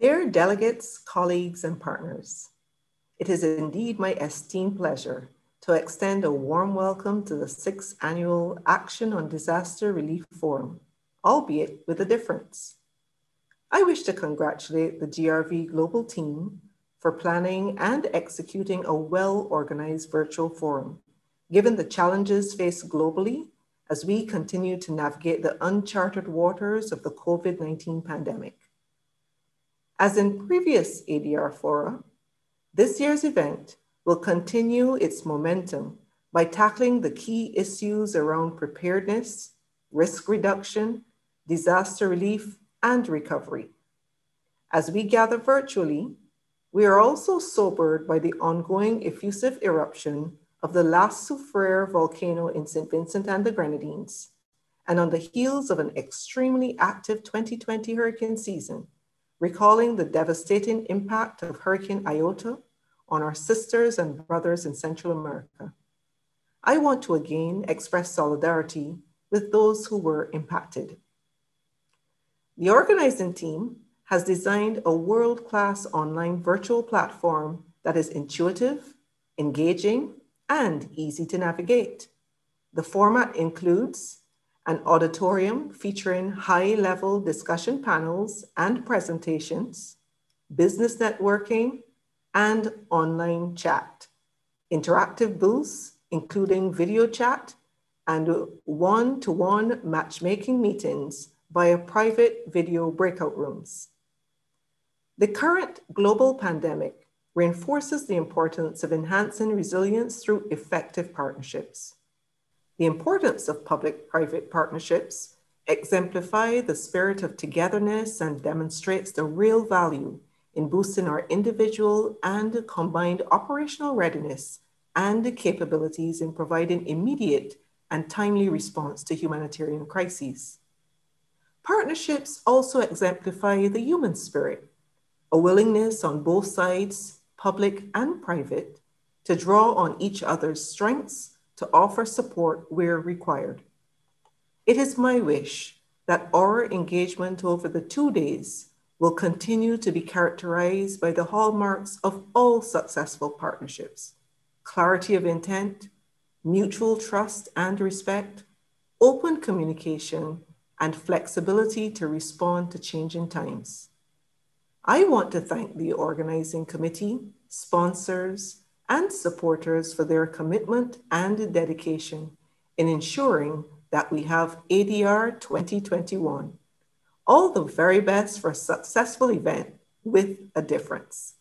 Dear delegates, colleagues, and partners, it is indeed my esteemed pleasure to extend a warm welcome to the sixth annual Action on Disaster Relief Forum, albeit with a difference. I wish to congratulate the GRV Global team for planning and executing a well organized virtual forum, given the challenges faced globally as we continue to navigate the uncharted waters of the COVID 19 pandemic. As in previous ADR fora, this year's event will continue its momentum by tackling the key issues around preparedness, risk reduction, disaster relief, and recovery. As we gather virtually, we are also sobered by the ongoing effusive eruption of the La Soufriere volcano in St. Vincent and the Grenadines, and on the heels of an extremely active 2020 hurricane season, recalling the devastating impact of Hurricane Iota on our sisters and brothers in Central America. I want to again express solidarity with those who were impacted. The organizing team has designed a world class online virtual platform that is intuitive, engaging, and easy to navigate. The format includes an auditorium featuring high level discussion panels and presentations, business networking, and online chat, interactive booths, including video chat, and one to one matchmaking meetings via private video breakout rooms. The current global pandemic reinforces the importance of enhancing resilience through effective partnerships. The importance of public-private partnerships exemplify the spirit of togetherness and demonstrates the real value in boosting our individual and combined operational readiness and capabilities in providing immediate and timely response to humanitarian crises. Partnerships also exemplify the human spirit, a willingness on both sides, public and private, to draw on each other's strengths to offer support where required. It is my wish that our engagement over the two days will continue to be characterized by the hallmarks of all successful partnerships clarity of intent, mutual trust and respect, open communication, and flexibility to respond to changing times. I want to thank the organizing committee, sponsors, and supporters for their commitment and dedication in ensuring that we have ADR 2021. All the very best for a successful event with a difference.